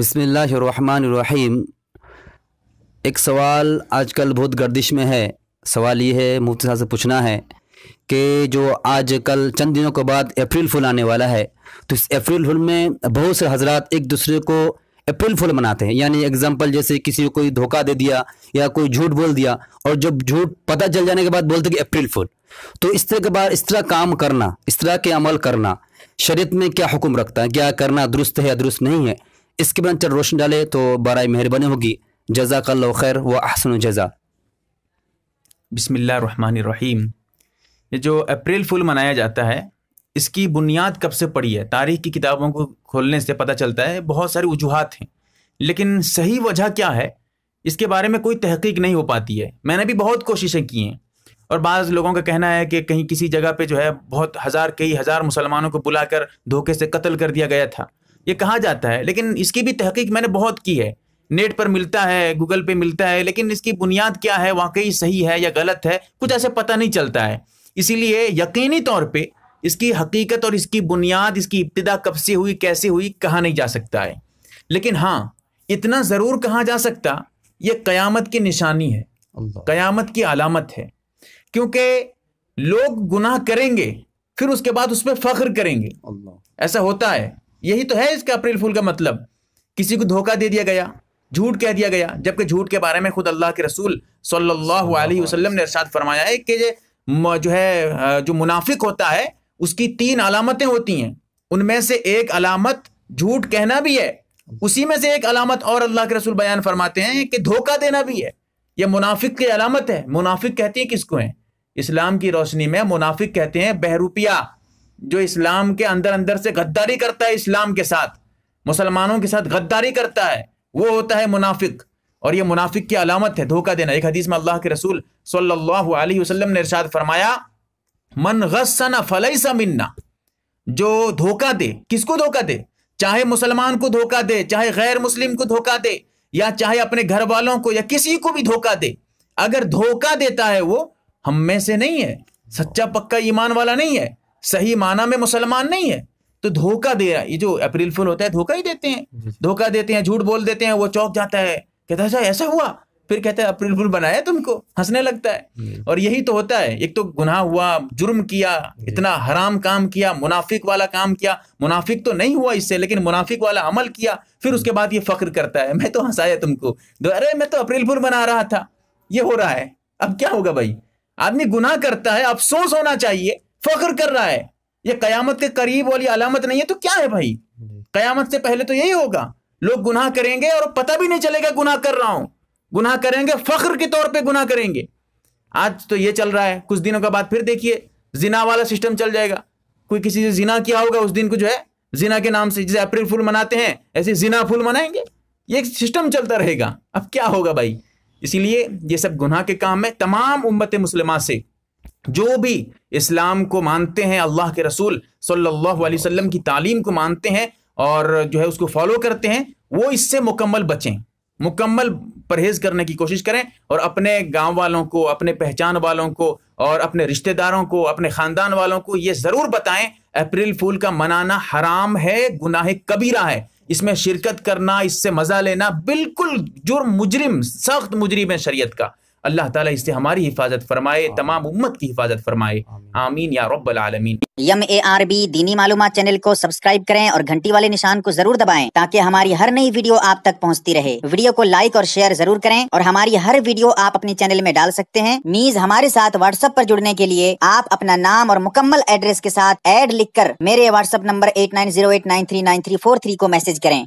بسم اللہ الرحمن الرحیم۔ ایک سوال آج کل بہت گردش میں ہے۔ سوال یہ ہے، مفتی صاحب سے پوچھنا ہے کہ جو آج کل چند دنوں کے بعد اپریل فل آنے والا ہے، تو اس اپریل فل میں بہت سے حضرات ایک دوسرے کو اپریل فل مناتے ہیں۔ یعنی اگزامپل جیسے کسی کو کوئی دھوکہ دے دیا یا کوئی جھوٹ بول دیا اور جب جھوٹ پتہ چل جانے کے بعد بولتے کہ اپریل فل تو اس طرح کے بعد اس طرح کام کرنا، اس طرح کے عمل کرنا، شریعت میں کیا حکم رکھتا ہے؟ کیا کرنا درست ہے یا درست نہیں ہے؟ اس کے بعد چل روشن ڈالے تو برائے مہربانی ہوگی۔ جزاک اللہ خیر و احسن جزا بسم اللہ الرحمن الرحیم۔ یہ جو اپریل فل منایا جاتا ہے، اس کی بنیاد کب سے پڑی ہے؟ تاریخ کی کتابوں کو کھولنے سے پتہ چلتا ہے، بہت ساری وجوہات ہیں۔ لیکن صحیح وجہ کیا ہے؟ اس کے بارے میں کوئی تحقیق نہیں ہو پاتی ہے۔ میں نے بھی بہت کوششیں کی ہیں۔ اور بعض لوگوں کا کہنا ہے کہ کہیں کسی جگہ پہ جو ہے، بہت ہزار، کئی ہزار مسلمانوں کو بلا کر دھوکے سے قتل کر دیا گیا تھا۔ یہ کہا جاتا ہے؟ لیکن اس کی بھی تحقیق میں نے بہت کی ہے۔ نیٹ پر ملتا ہے گوگل پہ ملتا ہے لیکن اس کی بنیاد کیا ہے؟ واقعی صحیح ہے یا غلط ہے؟ کچھ ایسے پتہ نہیں چلتا ہے۔ اسی لیے یقینی طور پہ اس کی حقیقت اور اس کی بنیاد اس کی ابتدا کب سے ہوئی کیسے ہوئی کہا نہیں جا سکتا ہے۔ لیکن ہاں اتنا ضرور کہا جا سکتا؟ یہ قیامت کی نشانی ہے۔ قیامت کی علامت ہے۔ کیونکہ لوگ گناہ کریں گے پھر اس کے بعد اس پہ فخر کریں گے۔ ایسا ہوتا ہے۔ یہی تو ہے اس کا اپریل فول کا مطلب۔ کسی کو دھوکہ دے دیا گیا جھوٹ کہہ دیا گیا جبکہ جھوٹ کے بارے میں خود اللہ کے رسول صلی اللہ علیہ وسلم نے ارشاد فرمایا ہے کہ جو ہے جو منافق ہوتا ہے اس کی تین علامتیں ہوتی ہیں۔ ان میں سے ایک علامت جھوٹ کہنا بھی ہے اسی میں سے ایک علامت اور اللہ کے رسول بیان فرماتے ہیں کہ دھوکہ دینا بھی ہے۔ یہ منافق کی علامت ہے۔ منافق کہتی ہیں کس کو ہیں؟ اسلام کی روشنی میں منافق کہتے ہیں بہروپیہ جو اسلام کے اندر اندر سے غداری کرتا ہے اسلام کے ساتھ، مسلمانوں کے ساتھ غداری کرتا ہے، وہ ہوتا ہے منافق۔ اور یہ منافق کی علامت ہے، دھوکہ دینا۔ ایک حدیث میں اللہ کے رسول صلی اللہ علیہ وسلم نے ارشاد فرمایا، من غصن فلیسا منا جو دھوکہ دے، کس کو دھوکہ دے؟ چاہے مسلمان کو دھوکہ دے، چاہے غیر مسلم کو دھوکہ دے، یا چاہے اپنے گھر والوں کو یا کسی کو بھی دھوکہ دے۔ اگر دھوکہ دیتا ہے وہ ہم میں سے نہیں ہے، سچا پکا ایمان والا نہیں ہے۔ صحیح معنی میں مسلمان نہیں ہے۔ تو دھوکہ دے رہا یہ جو اپریل فل ہوتا ہے دھوکہ ہی دیتے ہیں۔ جی، جی۔ دھوکہ دیتے ہیں جھوٹ بول دیتے ہیں وہ چوک جاتا ہے۔ کہتا ہے اچھا، ایسا ہوا۔ پھر کہتا ہے اپریل فل بنایا تم کو۔ ہنسنے لگتا ہے۔ جی۔ اور یہی تو ہوتا ہے۔ ایک تو گناہ ہوا جرم کیا اتنا حرام کام کیا منافق والا کام کیا۔ منافق تو نہیں ہوا اس سے لیکن منافق والا عمل کیا۔ پھر اس کے بعد یہ فخر کرتا ہے میں تو ہنسایا تم کو۔ ارے میں تو اپریل فل بنا رہا تھا۔ یہ ہو رہا ہے۔ اب کیا ہوگا بھائی؟ آدمی گناہ کرتا ہے افسوس ہونا چاہیے۔ فخر کر رہا ہے۔ یہ قیامت کے قریب والی علامت نہیں ہے تو کیا ہے بھائی؟ جی۔ قیامت سے پہلے تو یہی ہوگا۔ لوگ گناہ کریں گے اور پتہ بھی نہیں چلے گا گناہ کر رہا ہوں۔ گناہ کریں گے فخر کے طور پہ گناہ کریں گے۔ آج تو یہ چل رہا ہے۔ کچھ دنوں کے بعد پھر دیکھیے زنا والا سسٹم چل جائے گا۔ کوئی کسی سے زنا کیا ہوگا اس دن کو جو ہے؟ زنا کے نام سے جسے اپریل فل مناتے ہیں ایسے زنا فل منائیں گے۔ یہ ایک سسٹم چلتا رہے گا۔ اب کیا ہوگا بھائی؟ اسی لیے یہ سب گناہ کے کام میں تمام امت مسلمہ سے۔ جو بھی اسلام کو مانتے ہیں، اللہ کے رسول صلی اللہ علیہ وسلم کی تعلیم کو مانتے ہیں اور جو ہے اس کو فالو کرتے ہیں، وہ اس سے مکمل بچیں۔ مکمل پرہیز کرنے کی کوشش کریں اور اپنے گاؤں والوں کو، اپنے پہچان والوں کو اور اپنے رشتہ داروں کو، اپنے خاندان والوں کو یہ ضرور بتائیں، اپریل فول کا منانا حرام ہے، گناہ کبیرہ ہے۔ اس میں شرکت کرنا، اس سے مزہ لینا بالکل جرم، مجرم، سخت مجرم ہے شریعت کا۔ اللہ تعالیٰ اس سے ہماری حفاظت فرمائے تمام امت کی حفاظت فرمائے۔ آمین۔ یا رب العالمین۔ یم اے آر بی دینی معلومات چینل کو سبسکرائب کریں اور گھنٹی والے نشان کو ضرور دبائیں تاکہ ہماری ہر نئی ویڈیو آپ تک پہنچتی رہے۔ ویڈیو کو لائک اور شیئر ضرور کریں اور ہماری ہر ویڈیو آپ اپنے چینل میں ڈال سکتے ہیں۔ نیز ہمارے ساتھ واٹس اپ پر جڑنے کے لیے آپ اپنا نام اور مکمل ایڈریس کے ساتھ ایڈ لکھ کر میرے WhatsApp number eight nine zero eight nine three nine three four three کو میسج کریں۔